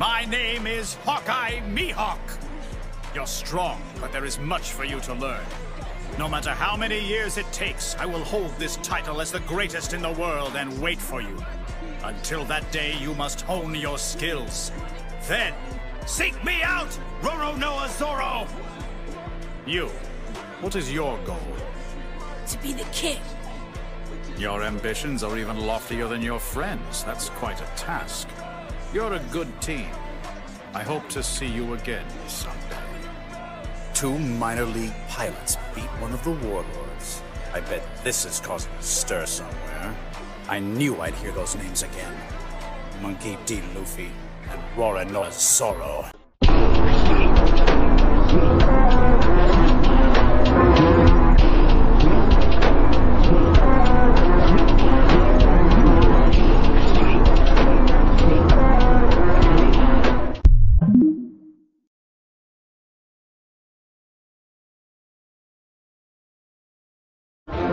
My name is Hawkeye Mihawk. You're strong, but there is much for you to learn. No matter how many years it takes, I will hold this title as the greatest in the world and wait for you. Until that day, you must hone your skills. Then, seek me out, Roronoa Zoro! You, what is your goal? To be the king. Your ambitions are even loftier than your friends. That's quite a task. You're a good team. I hope to see you again someday. Two minor league pilots beat one of the warlords. I bet this is causing a stir somewhere. I knew I'd hear those names again. Monkey D. Luffy and Roronoa Zoro.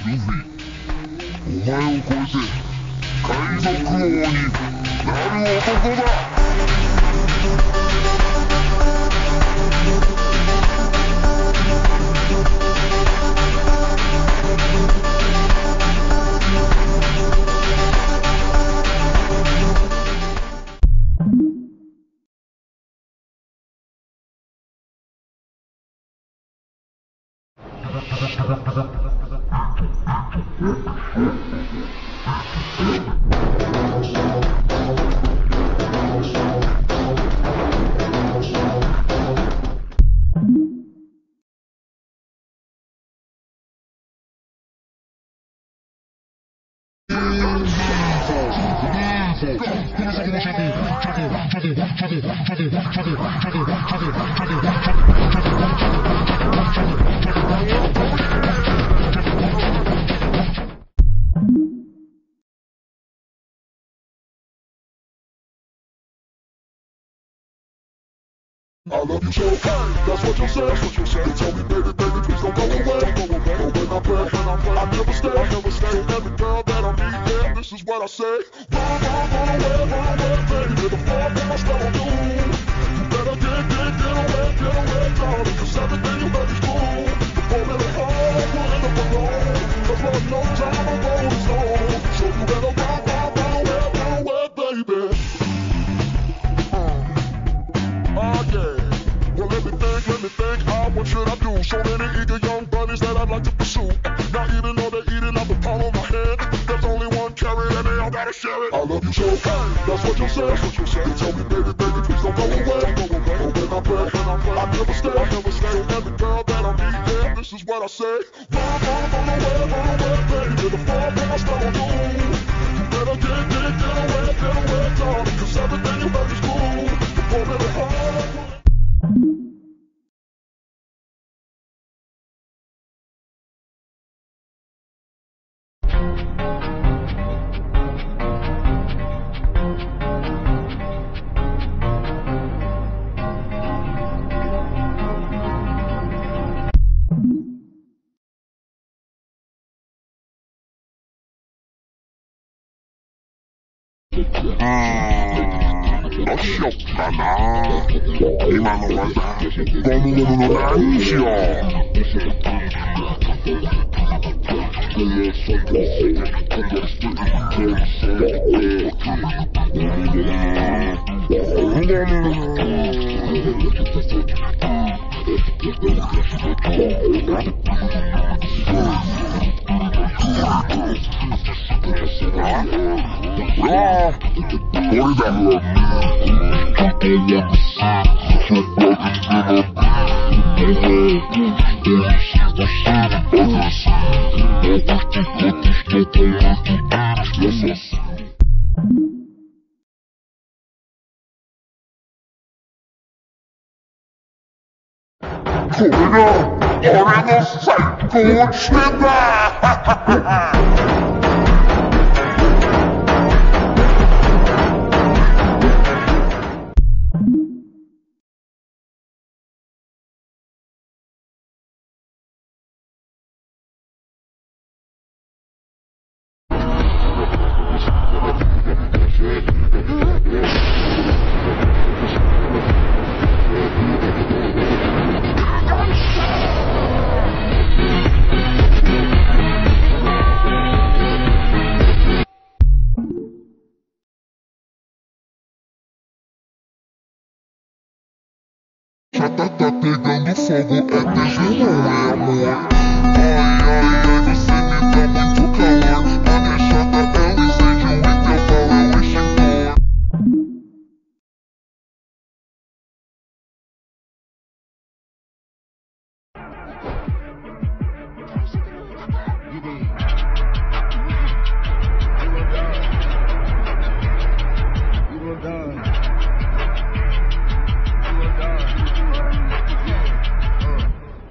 フ I That's what you say. Tell me, baby, baby, please don't go away. Go away. But when I play, when I play, I never stay. I never stay. So every girl that I meet, yeah, this is what I say. So many eager young bunnies that I'd like to pursue. Not eating all they're eating out the palm of my hand. There's only one carrot and they all gotta share it. I love you so. That's what you. What you. Tell me, baby, baby, please don't go away. But when I when I I never stay. I never stay. So every girl that I meet, yeah, this is what I say. Run, run, run away, run away, baby. The fall from my spell on. You うん。どうしよっかな今の技ゴムゴムの何しようこれが俺の最高地点だ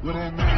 With that